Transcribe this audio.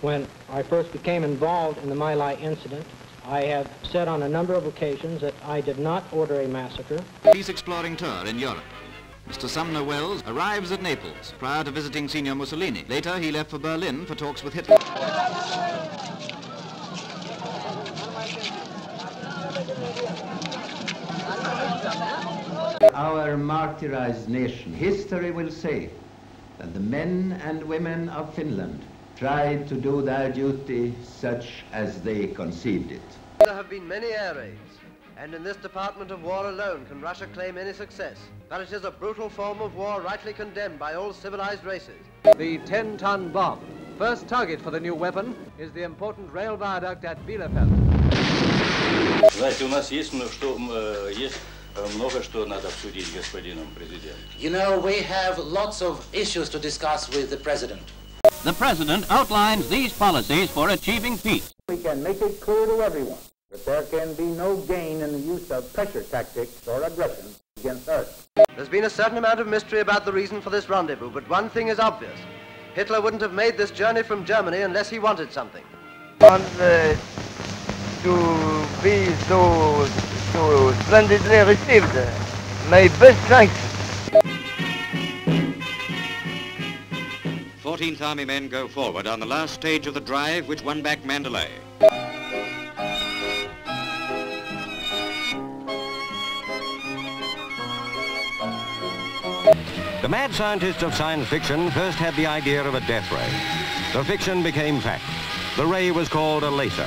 When I first became involved in the My Lai incident, I have said on a number of occasions that I did not order a massacre. Peace exploring tour in Europe. Mr. Sumner Welles arrives at Naples prior to visiting Signor Mussolini. Later, he left for Berlin for talks with Hitler. Our martyrized nation, history will say that the men and women of Finland tried to do their duty such as they conceived it. There have been many air raids, and in this department of war alone can Russia claim any success. But it is a brutal form of war rightly condemned by all civilized races. The 10-ton bomb. First target for the new weapon is the important rail viaduct at Bielefeld. Знаете, у нас есть, что, есть много что надо обсудить с господином президентом. You know, we have lots of issues to discuss with the president. The president outlines these policies for achieving peace. We can make it clear to everyone that there can be no gain in the use of pressure tactics or aggression against us. There's been a certain amount of mystery about the reason for this rendezvous, but one thing is obvious. Hitler wouldn't have made this journey from Germany unless he wanted something. And uh, to be so, so splendidly received, uh, my best thanks. 14th Army men go forward on the last stage of the drive which won back Mandalay. The mad scientists of science fiction first had the idea of a death ray. The fiction became fact. The ray was called a laser.